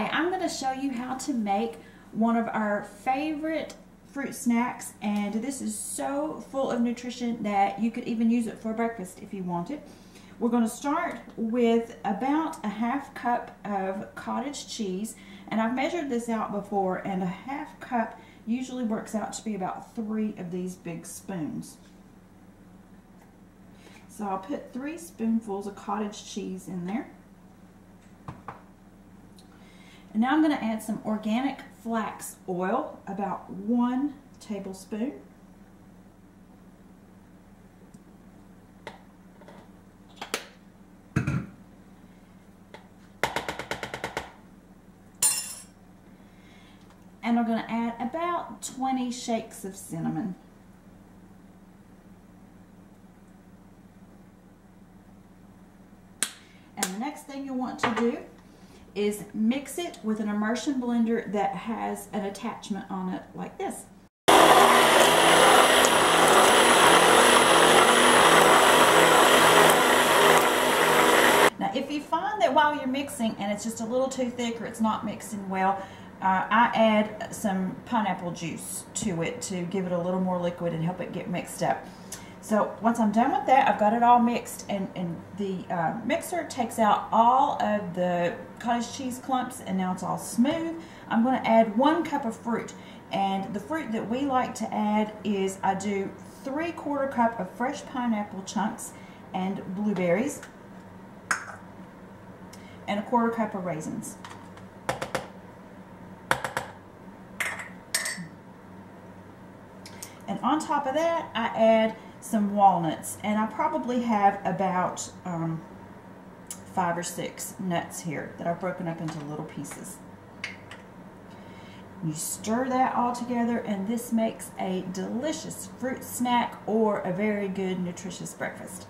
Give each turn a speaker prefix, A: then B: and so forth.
A: Today I'm going to show you how to make one of our favorite fruit snacks and this is so full of nutrition that you could even use it for breakfast if you wanted. We're going to start with about a half cup of cottage cheese and I've measured this out before and a half cup usually works out to be about three of these big spoons. So I'll put three spoonfuls of cottage cheese in there. And now I'm going to add some organic flax oil, about one tablespoon. And I'm going to add about 20 shakes of cinnamon. And the next thing you want to do is mix it with an immersion blender that has an attachment on it like this. Now if you find that while you're mixing and it's just a little too thick or it's not mixing well, uh, I add some pineapple juice to it to give it a little more liquid and help it get mixed up. So once I'm done with that, I've got it all mixed and, and the uh, mixer takes out all of the cottage cheese clumps and now it's all smooth. I'm going to add one cup of fruit and the fruit that we like to add is I do three quarter cup of fresh pineapple chunks and blueberries and a quarter cup of raisins. And on top of that, I add some walnuts. And I probably have about um, five or six nuts here that I've broken up into little pieces. You stir that all together and this makes a delicious fruit snack or a very good nutritious breakfast.